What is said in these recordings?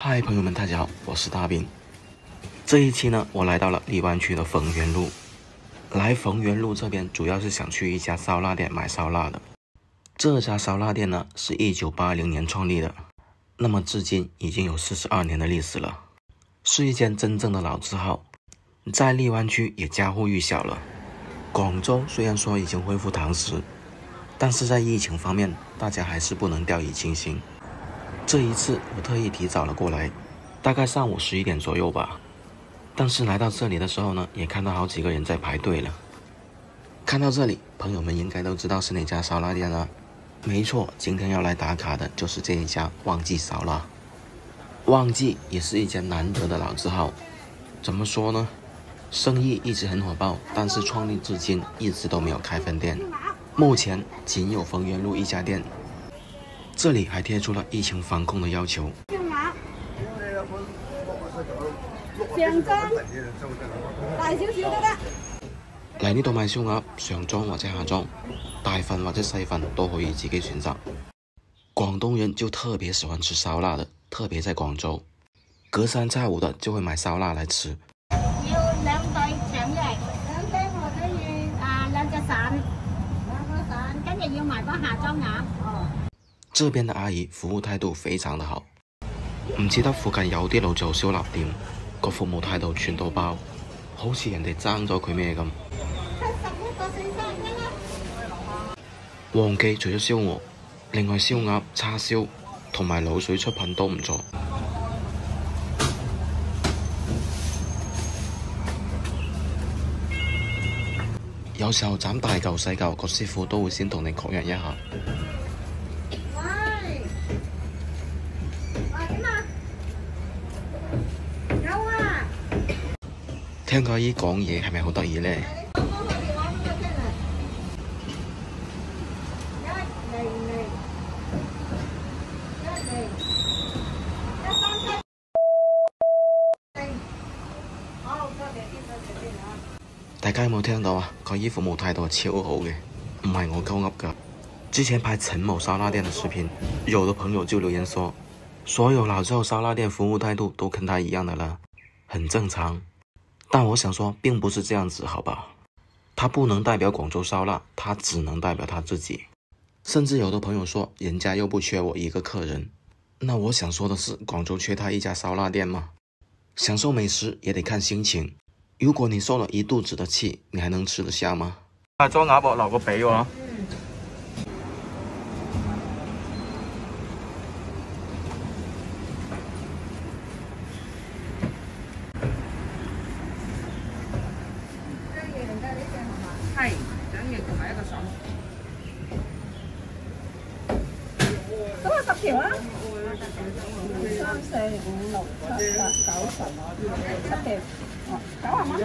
嗨，朋友们，大家好，我是大兵。这一期呢，我来到了荔湾区的逢源路。来逢源路这边，主要是想去一家烧腊店买烧腊的。这家烧腊店呢，是一九八零年创立的，那么至今已经有四十二年的历史了，是一间真正的老字号。在荔湾区也家喻户晓了。广州虽然说已经恢复堂食，但是在疫情方面，大家还是不能掉以轻心。这一次我特意提早了过来，大概上午十一点左右吧。但是来到这里的时候呢，也看到好几个人在排队了。看到这里，朋友们应该都知道是哪家烧腊店了。没错，今天要来打卡的就是这一家旺记烧腊。旺记也是一家难得的老字号，怎么说呢？生意一直很火爆，但是创立至今一直都没有开分店，目前仅有逢源路一家店。这里还贴出了疫情防控的要求。烧来呢度买烧鸭，上装或者下装，大份或者细份都可以自己选择。广东人就特别喜欢吃烧腊的，特别在广州，隔三差五的就会买烧腊来吃。要两百整日，两百我等于啊两只散，两只散，今日要买个下装鸭。这边的阿姨服务态度非常的好，唔止得附近有啲老做烧腊店，个服务态度全到爆，好似人哋争咗佢咩咁。黄记除咗烧鹅，另外烧鸭、叉烧同埋卤水出品都唔错。有时候斩大旧细旧，个师傅都会先同你确认一下。聽佢阿姨講嘢係咪好得意咧？大家有冇聽到啊？佢衣服务态態度超好嘅，唔係我鸠噏噶。之前拍陳某沙拉店的視頻，有的朋友就留言說：所有老号沙拉店服務態度都跟他一樣的啦，很正常。但我想说，并不是这样子，好吧？他不能代表广州烧腊，他只能代表他自己。甚至有的朋友说，人家又不缺我一个客人。那我想说的是，广州缺他一家烧腊店吗？享受美食也得看心情。如果你受了一肚子的气，你还能吃得下吗？总共十条啊，三四五六七八九十，十条，九行吗？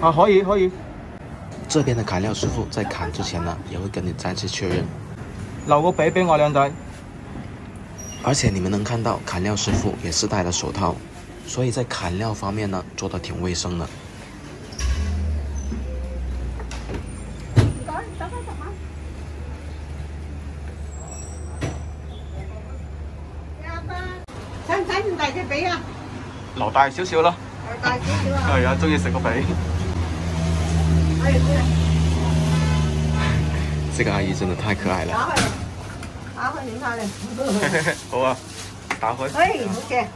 啊，可以可以。这边的砍料师傅在砍之前呢，也会跟你再次确认。老哥，给给我两袋。而且你们能看到，砍料师傅也是戴了手套。所以在砍料方面呢，做的挺卫生的。老板，想唔想食大只肥啊？留大少少咯。留大少少啊！系啊，中意食个肥。这个阿姨真的太可爱了。打开，打开，拧下咧。好啊，打开。嘿，好嘅。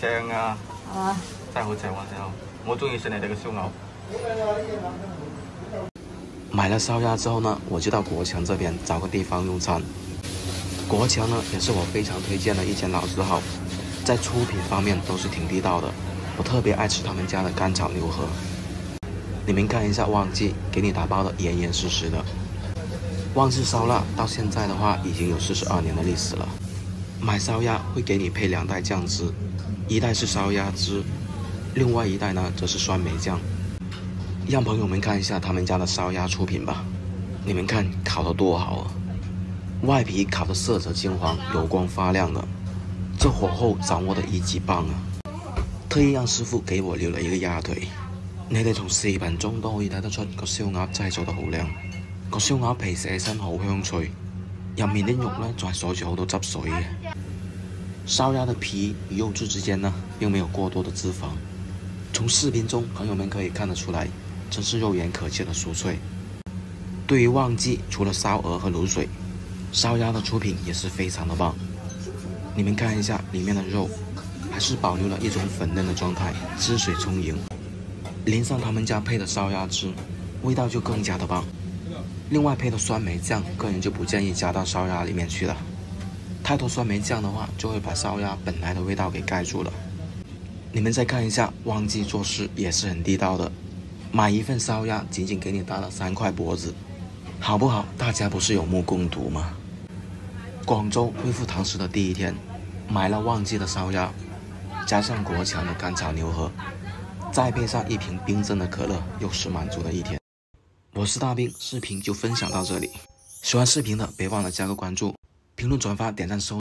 正啊！啊！再好吃我都好，我终于吃了这个烧了。买了烧鸭之后呢，我就到国强这边找个地方用餐。国强呢也是我非常推荐的一间老字号，在出品方面都是挺地道的。我特别爱吃他们家的干炒牛河。你们看一下旺季给你打包的严严实实的。旺季烧腊到现在的话已经有四十二年的历史了。买烧鸭会给你配两袋酱汁，一袋是烧鸭汁，另外一袋呢则是酸梅酱。让朋友们看一下他们家的烧鸭出品吧，你们看烤得多好啊！外皮烤的色泽金黄，油光发亮的，这火候掌握的一级棒啊！特意让师傅给我留了一个鸭腿。你哋从视频中都可以睇得出个烧鸭真系做得好靓，个烧鸭皮食起身好香脆。羊皮的肉呢，转少后都汁水。烧鸭的皮与肉质之间呢，并没有过多的脂肪。从视频中，朋友们可以看得出来，真是肉眼可见的酥脆。对于旺季，除了烧鹅和卤水，烧鸭的出品也是非常的棒。你们看一下里面的肉，还是保留了一种粉嫩的状态，汁水充盈。淋上他们家配的烧鸭汁，味道就更加的棒。另外配的酸梅酱，个人就不建议加到烧鸭里面去了。太多酸梅酱的话，就会把烧鸭本来的味道给盖住了。你们再看一下，旺记做事也是很地道的。买一份烧鸭，仅仅给你搭了三块脖子，好不好？大家不是有目共睹吗？广州恢复堂食的第一天，买了旺记的烧鸭，加上国强的干炒牛河，再配上一瓶冰镇的可乐，又是满足的一天。我是大兵，视频就分享到这里。喜欢视频的，别忘了加个关注、评论、转发、点赞、收。